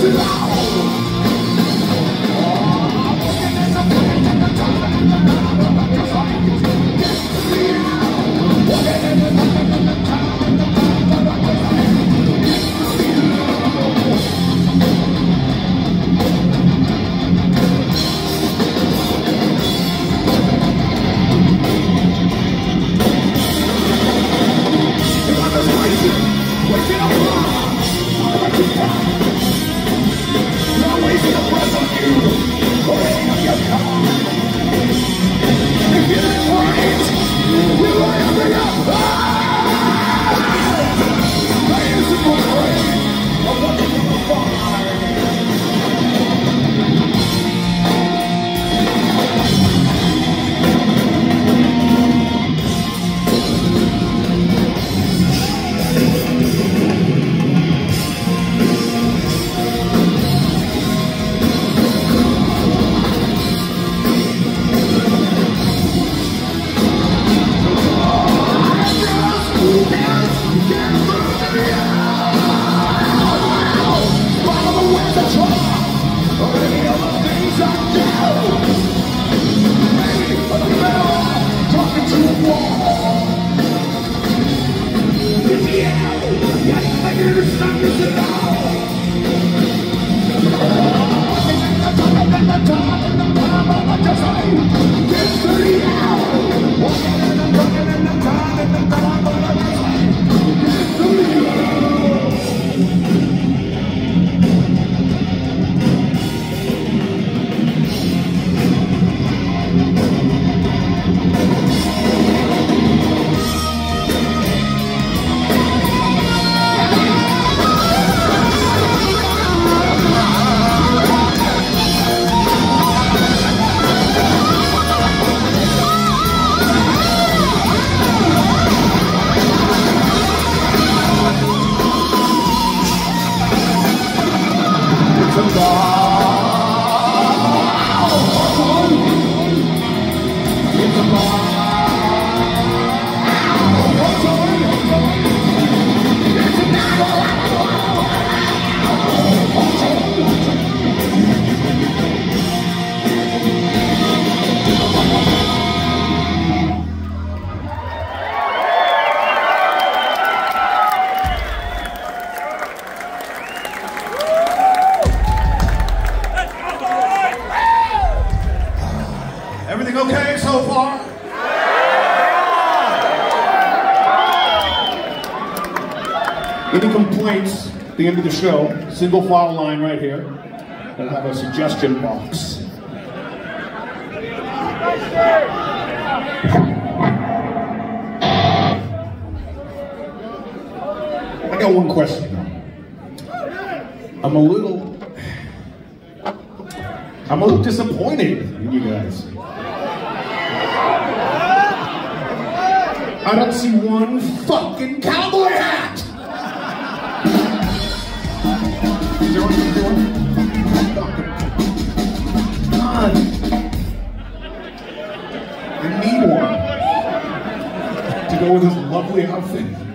是吧？Any complaints at the end of the show? Single file line right here. We'll have a suggestion box. I got one question. I'm a little I'm a little disappointed in you guys. I don't see one fucking cowboy With this lovely outfit.